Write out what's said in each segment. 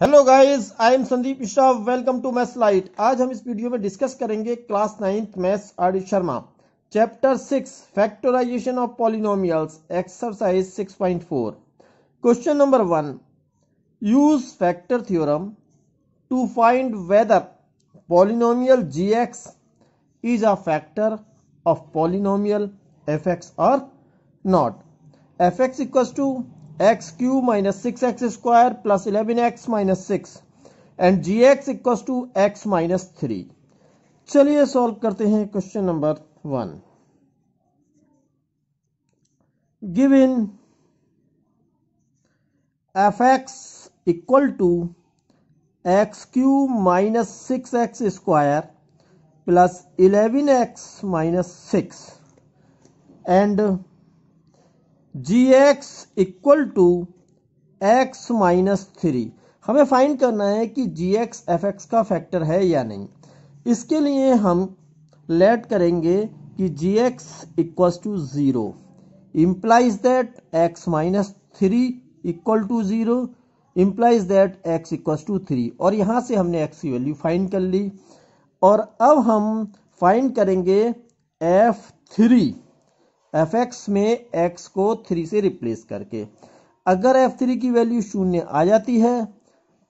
Hello guys I am Sandeep Mishra welcome to maths light आज हम इस video में डिस्कस करेंगे class ninth maths R Sharma. Chapter six factorisation of polynomials exercise 6.4 question number one use factor theorem to find whether polynomial gx is a factor of polynomial fx or not. Fx equals to x cube minus six x square plus eleven x minus six and g x equal to x minus three चलिए solve करते हैं question number one given f x equal to x cube minus six x square plus eleven x minus six and g x equal to x minus three हमें find करना है कि g x f x का factor है या नहीं। इसके लिए हम लेट करेंगे कि g x equal to zero implies that x minus three equal to zero implies that x equal to three और यहाँ से हमने एक्स की वैल्यू फाइंड कर ली। और अब हम फाइंड करेंगे एफ़ थ्री एफ़ एक्स में एक्स को थ्री से रिप्लेस करके। अगर एफ़ थ्री की वैल्यू शून्य आ जाती है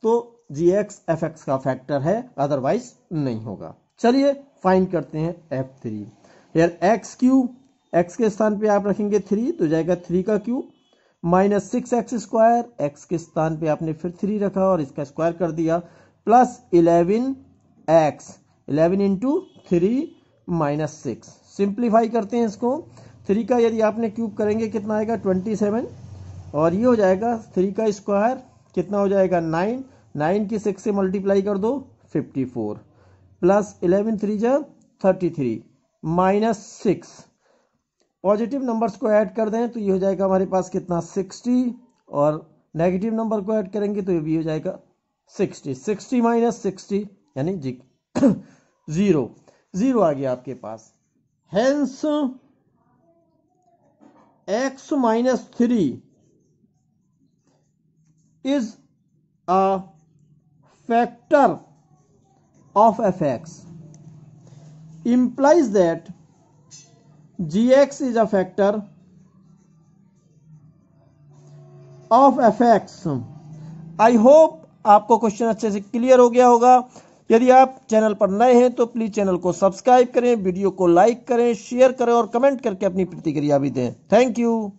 तो जी एक्स एफ़ एक्स का फैक्टर है अदरवाइज़ नहीं होगा। चलिए फाइंड करते हैं एफ़ थ्री यार एक्स क्यू एक्स के स्थान पे आप रखेंगे थ्री तो जाएगा थ्री का cube minus six x square x के स्थान पे आपने फिर थ्री रखा और इसका स्क्वायर कर दिया। Plus eleven x eleven into three minus six simplify करते हैं इसको। थ्री का यदि आपने क्यूब करेंगे, कितना आएगा? ट्वेंटी सेवन और ये हो जाएगा थ्री का स्क्वायर, कितना हो जाएगा? नाइन नाइन की सिक्स से मल्टीप्लाई कर दो fifty four plus eleven three जा thirty three minus six positive numbers को ऐड कर दें तो ये हो जाएगा हमारे पास कितना? सिक्सटी और नेगेटिव नंबर को ऐड करेंगे तो ये भी हो जाएगा सिक्सटी सिक्सटी माइनस सिक्सटी यानी जी ज़ीरो ज़ीरो आ गया आपके पास। Hence x minus three is a factor of f x implies that g x is a factor of f x I hope आपको क्वेश्चन अच्छे से क्लियर हो गया होगा। यदि आप चैनल पर नए हैं तो प्लीज़ चैनल को सब्सक्राइब करें, वीडियो को लाइक करें, शेयर करें और कमेंट करके अपनी प्रतिक्रिया भी दें। Thank you.